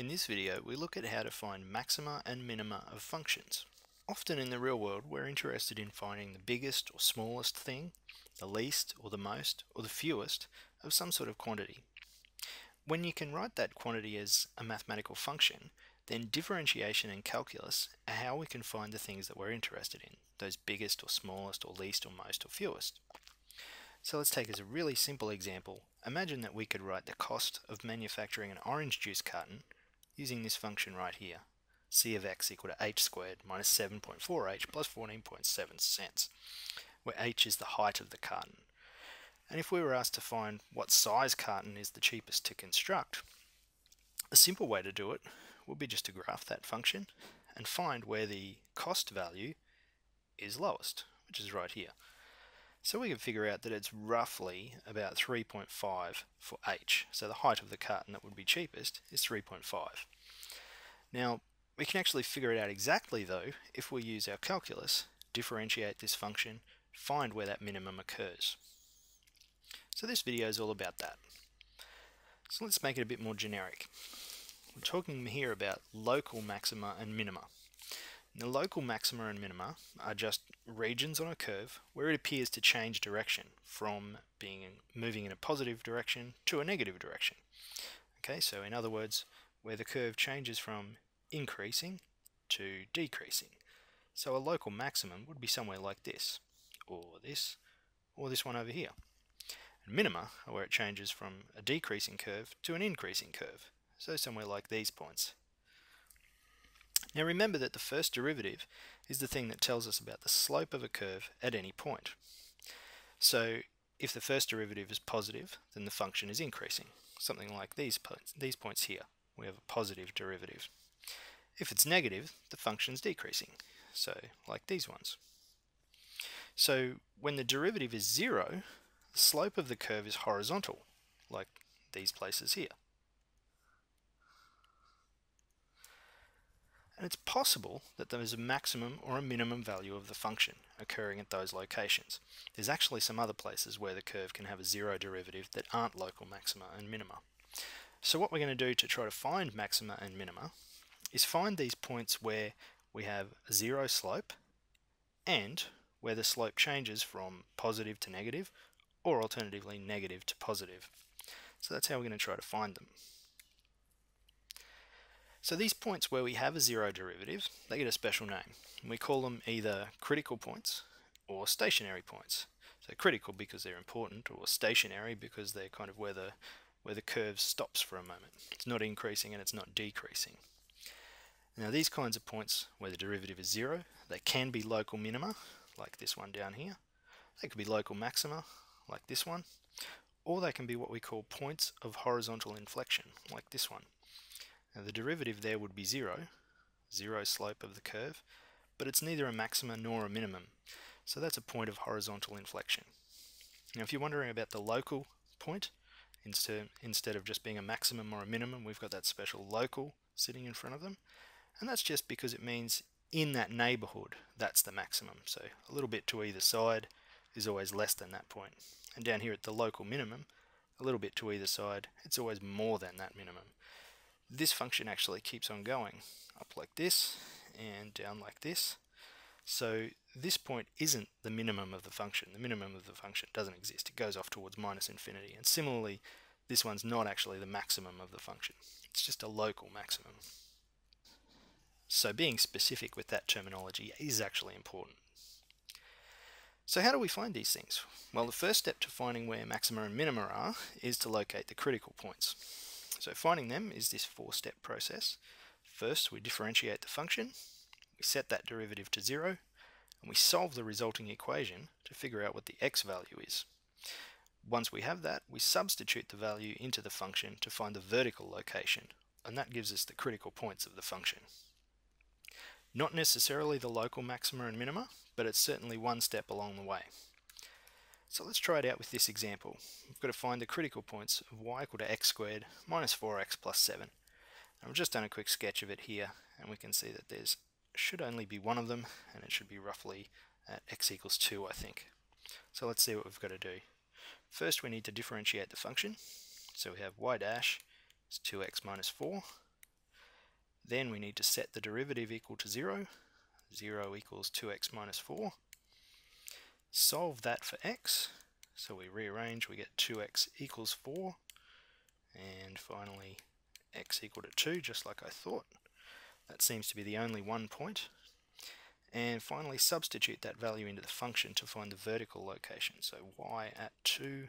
In this video, we look at how to find maxima and minima of functions. Often in the real world, we're interested in finding the biggest or smallest thing, the least or the most, or the fewest of some sort of quantity. When you can write that quantity as a mathematical function, then differentiation and calculus are how we can find the things that we're interested in, those biggest or smallest or least or most or fewest. So let's take as a really simple example, imagine that we could write the cost of manufacturing an orange juice carton using this function right here. c of x equal to h squared minus 7.4h plus 14.7 cents, where h is the height of the carton. And if we were asked to find what size carton is the cheapest to construct, a simple way to do it would be just to graph that function and find where the cost value is lowest, which is right here. So we can figure out that it's roughly about 3.5 for h. So the height of the carton that would be cheapest is 3.5. Now, we can actually figure it out exactly though if we use our calculus, differentiate this function, find where that minimum occurs. So this video is all about that. So let's make it a bit more generic. We're talking here about local maxima and minima. The local maxima and minima are just regions on a curve where it appears to change direction from being moving in a positive direction to a negative direction. Okay, so in other words, where the curve changes from increasing to decreasing. So a local maximum would be somewhere like this, or this, or this one over here. And minima are where it changes from a decreasing curve to an increasing curve, so somewhere like these points. Now remember that the first derivative is the thing that tells us about the slope of a curve at any point. So if the first derivative is positive, then the function is increasing, something like these points, these points here. We have a positive derivative. If it's negative, the function is decreasing, so like these ones. So when the derivative is zero, the slope of the curve is horizontal, like these places here. And it's possible that there is a maximum or a minimum value of the function occurring at those locations. There's actually some other places where the curve can have a zero derivative that aren't local maxima and minima. So what we're going to do to try to find maxima and minima is find these points where we have zero slope and where the slope changes from positive to negative or alternatively negative to positive. So that's how we're going to try to find them. So these points where we have a zero derivative, they get a special name. We call them either critical points or stationary points. So critical because they're important, or stationary because they're kind of where the, where the curve stops for a moment. It's not increasing and it's not decreasing. Now these kinds of points where the derivative is zero, they can be local minima, like this one down here. They could be local maxima, like this one. Or they can be what we call points of horizontal inflection, like this one. Now the derivative there would be 0, 0 slope of the curve, but it's neither a maximum nor a minimum, so that's a point of horizontal inflection. Now if you're wondering about the local point, instead, instead of just being a maximum or a minimum, we've got that special local sitting in front of them, and that's just because it means in that neighbourhood, that's the maximum. So a little bit to either side is always less than that point. And down here at the local minimum, a little bit to either side, it's always more than that minimum this function actually keeps on going up like this and down like this. So this point isn't the minimum of the function. The minimum of the function doesn't exist. It goes off towards minus infinity. And similarly, this one's not actually the maximum of the function. It's just a local maximum. So being specific with that terminology is actually important. So how do we find these things? Well, the first step to finding where maxima and minima are is to locate the critical points. So finding them is this four-step process. First, we differentiate the function, we set that derivative to zero, and we solve the resulting equation to figure out what the x value is. Once we have that, we substitute the value into the function to find the vertical location, and that gives us the critical points of the function. Not necessarily the local maxima and minima, but it's certainly one step along the way. So let's try it out with this example. We've got to find the critical points of y equal to x squared minus 4x plus 7. And I've just done a quick sketch of it here, and we can see that there's should only be one of them, and it should be roughly at x equals 2, I think. So let's see what we've got to do. First, we need to differentiate the function. So we have y dash is 2x minus 4. Then we need to set the derivative equal to 0. 0 equals 2x minus 4. Solve that for x. So we rearrange, we get 2x equals 4. And finally, x equal to 2, just like I thought. That seems to be the only one point. And finally, substitute that value into the function to find the vertical location. So y at 2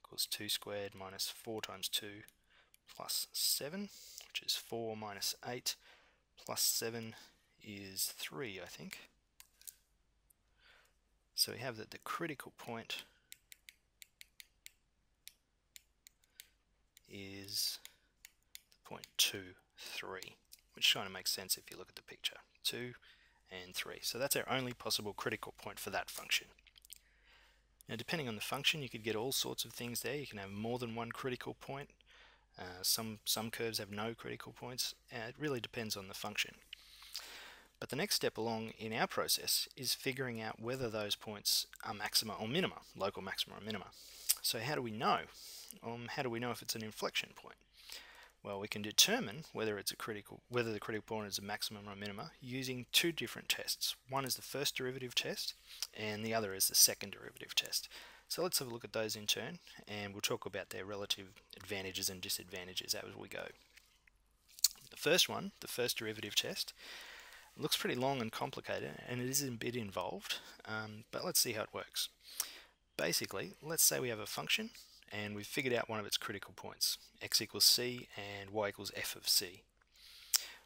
equals 2 squared minus 4 times 2 plus 7, which is 4 minus 8 plus 7 is 3, I think. So we have that the critical point is the point 2, 3, which kind of makes sense if you look at the picture. 2 and 3. So that's our only possible critical point for that function. Now depending on the function you could get all sorts of things there. You can have more than one critical point. Uh, some, some curves have no critical points. Uh, it really depends on the function. But the next step along in our process is figuring out whether those points are maxima or minima, local maxima or minima. So how do we know? Um, how do we know if it's an inflection point? Well, we can determine whether it's a critical, whether the critical point is a maximum or a minima using two different tests. One is the first derivative test, and the other is the second derivative test. So let's have a look at those in turn, and we'll talk about their relative advantages and disadvantages as we go. The first one, the first derivative test, looks pretty long and complicated, and it is a bit involved, um, but let's see how it works. Basically, let's say we have a function and we've figured out one of its critical points, x equals c and y equals f of c.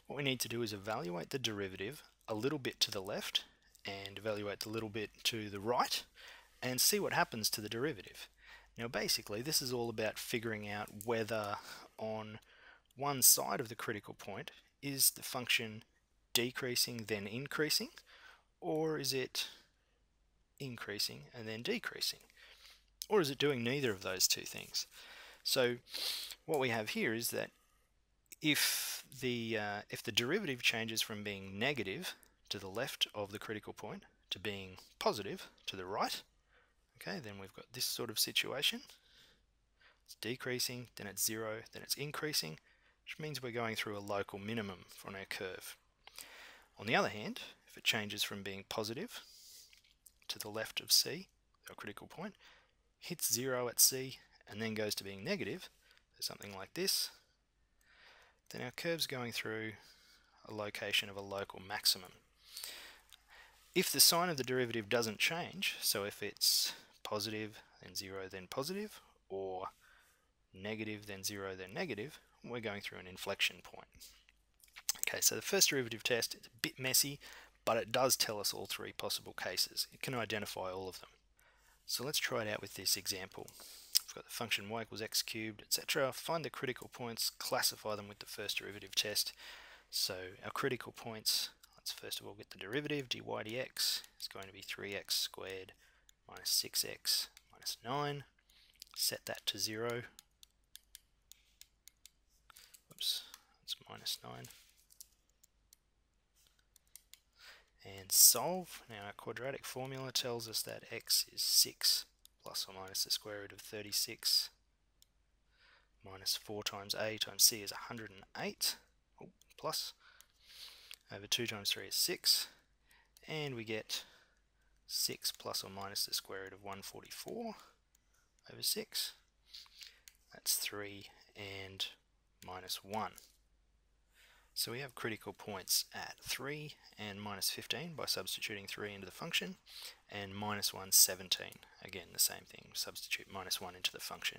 What we need to do is evaluate the derivative a little bit to the left and evaluate the little bit to the right and see what happens to the derivative. Now basically this is all about figuring out whether on one side of the critical point is the function decreasing then increasing or is it increasing and then decreasing. Or is it doing neither of those two things? So what we have here is that if the uh, if the derivative changes from being negative to the left of the critical point to being positive to the right, okay, then we've got this sort of situation. It's decreasing, then it's zero, then it's increasing, which means we're going through a local minimum on our curve. On the other hand, if it changes from being positive to the left of C, our critical point, hits zero at C and then goes to being negative, so something like this, then our curve's going through a location of a local maximum. If the sign of the derivative doesn't change, so if it's positive then zero then positive, or negative then zero then negative, we're going through an inflection point. Okay, so the first derivative test is a bit messy, but it does tell us all three possible cases. It can identify all of them. So let's try it out with this example. We've got the function y equals x cubed, etc. Find the critical points, classify them with the first derivative test. So our critical points, let's first of all get the derivative, dy dx is going to be 3x squared minus 6x minus 9. Set that to 0. Oops, that's minus 9. And solve. Now our quadratic formula tells us that x is 6 plus or minus the square root of 36 minus 4 times a times c is 108 oh, plus. Over 2 times 3 is 6 and we get 6 plus or minus the square root of 144 over 6 that's 3 and minus 1 so we have critical points at 3 and minus 15 by substituting 3 into the function, and minus 1, 17. Again, the same thing, substitute minus 1 into the function.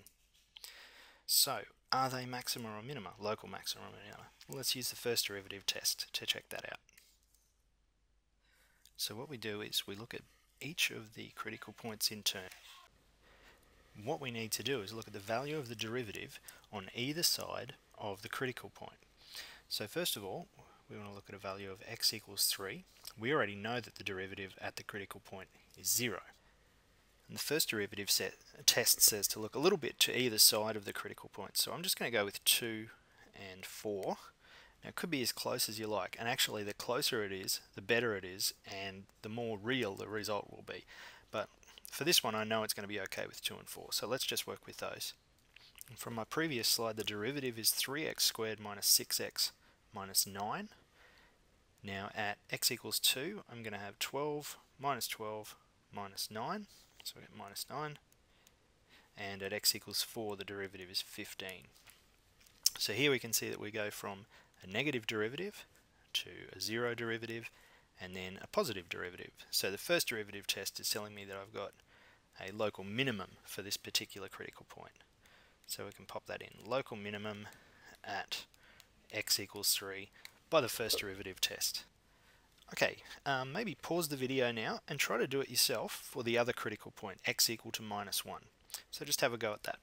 So, are they maxima or minima, local maxima or minima? Let's use the first derivative test to check that out. So what we do is we look at each of the critical points in turn. What we need to do is look at the value of the derivative on either side of the critical point. So first of all, we want to look at a value of x equals 3. We already know that the derivative at the critical point is 0. And the first derivative set, test says to look a little bit to either side of the critical point. So I'm just going to go with 2 and 4. Now it could be as close as you like, and actually the closer it is, the better it is, and the more real the result will be. But for this one I know it's going to be okay with 2 and 4, so let's just work with those. And from my previous slide the derivative is 3x squared minus 6x minus 9. Now at x equals 2, I'm going to have 12 minus 12 minus 9, so we get minus 9. And at x equals 4, the derivative is 15. So here we can see that we go from a negative derivative to a zero derivative and then a positive derivative. So the first derivative test is telling me that I've got a local minimum for this particular critical point. So we can pop that in. Local minimum at x equals 3 by the first derivative test. Okay, um, maybe pause the video now and try to do it yourself for the other critical point, x equal to minus 1. So just have a go at that.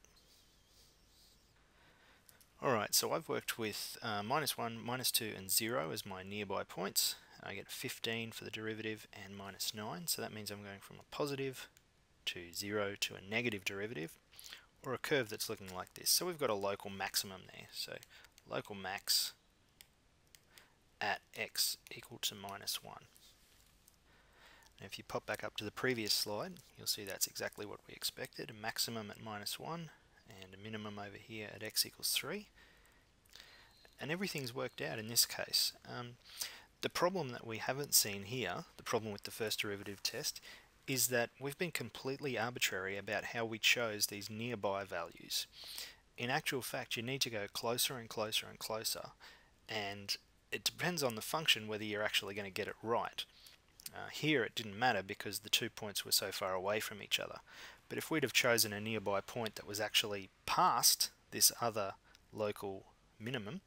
Alright, so I've worked with uh, minus 1, minus 2 and 0 as my nearby points. I get 15 for the derivative and minus 9, so that means I'm going from a positive to 0 to a negative derivative, or a curve that's looking like this. So we've got a local maximum there. So local max at x equal to minus 1. And if you pop back up to the previous slide, you'll see that's exactly what we expected, a maximum at minus 1 and a minimum over here at x equals 3. And everything's worked out in this case. Um, the problem that we haven't seen here, the problem with the first derivative test, is that we've been completely arbitrary about how we chose these nearby values. In actual fact, you need to go closer and closer and closer, and it depends on the function whether you're actually going to get it right. Uh, here it didn't matter because the two points were so far away from each other. But if we'd have chosen a nearby point that was actually past this other local minimum,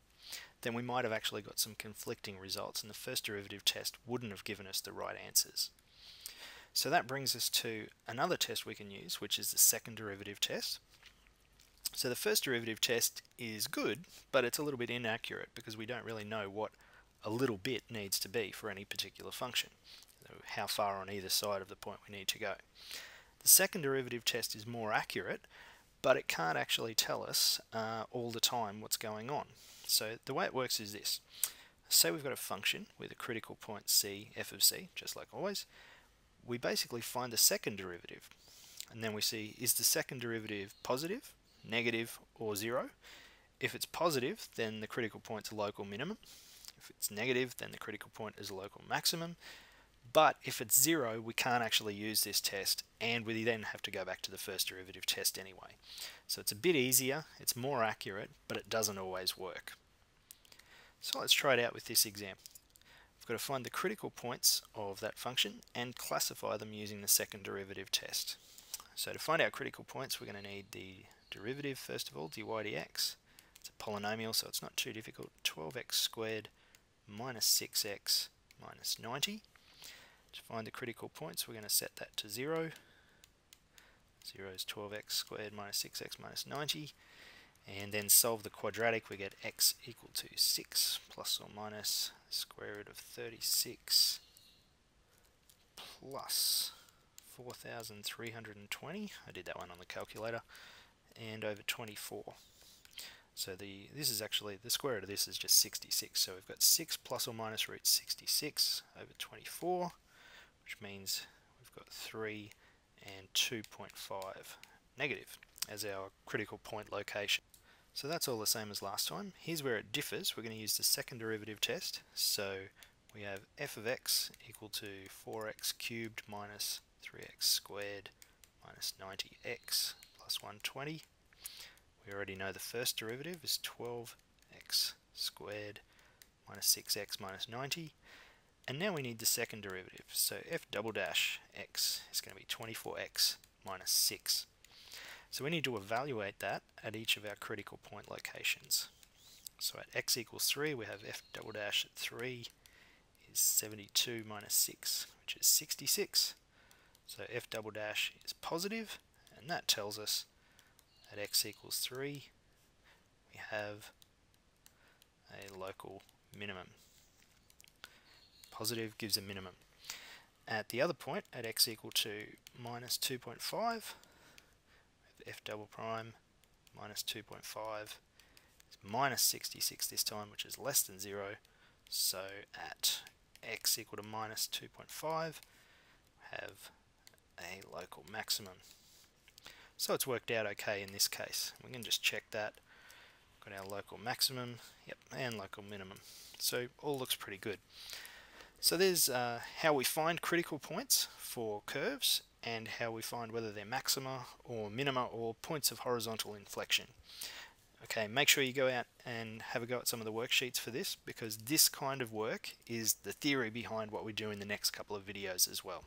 then we might have actually got some conflicting results and the first derivative test wouldn't have given us the right answers. So that brings us to another test we can use, which is the second derivative test. So the first derivative test is good, but it's a little bit inaccurate because we don't really know what a little bit needs to be for any particular function, how far on either side of the point we need to go. The second derivative test is more accurate, but it can't actually tell us uh, all the time what's going on. So the way it works is this. Say we've got a function with a critical point c, f of c, just like always. We basically find the second derivative. And then we see, is the second derivative positive, negative, or zero? If it's positive, then the critical point's a local minimum. If it's negative, then the critical point is a local maximum. But if it's zero, we can't actually use this test, and we then have to go back to the first derivative test anyway. So it's a bit easier, it's more accurate, but it doesn't always work. So let's try it out with this example. We've got to find the critical points of that function and classify them using the second derivative test. So to find our critical points, we're going to need the derivative, first of all, dy dx. It's a polynomial, so it's not too difficult. 12x squared minus 6x minus 90. To find the critical points, we're going to set that to 0. 0 is 12x squared minus 6x minus 90. And then solve the quadratic, we get x equal to 6 plus or minus square root of 36 plus 4,320. I did that one on the calculator. And over 24. So the this is actually, the square root of this is just 66. So we've got 6 plus or minus root 66 over 24 which means we've got 3 and 2.5 negative as our critical point location. So that's all the same as last time. Here's where it differs. We're going to use the second derivative test. So we have f of x equal to 4x cubed minus 3x squared minus 90x plus 120. We already know the first derivative is 12x squared minus 6x minus 90. And now we need the second derivative. So f double dash x is going to be 24x minus 6. So we need to evaluate that at each of our critical point locations. So at x equals 3, we have f double dash at 3 is 72 minus 6, which is 66. So f double dash is positive, and that tells us at x equals 3, we have a local minimum positive gives a minimum. At the other point, at x equal to minus 2.5, f double prime minus 2.5 is minus 66 this time, which is less than 0. So at x equal to minus 2.5, have a local maximum. So it's worked out okay in this case. We can just check that. Got our local maximum, yep, and local minimum. So all looks pretty good. So there's uh, how we find critical points for curves and how we find whether they're maxima or minima or points of horizontal inflection. Okay, make sure you go out and have a go at some of the worksheets for this because this kind of work is the theory behind what we do in the next couple of videos as well.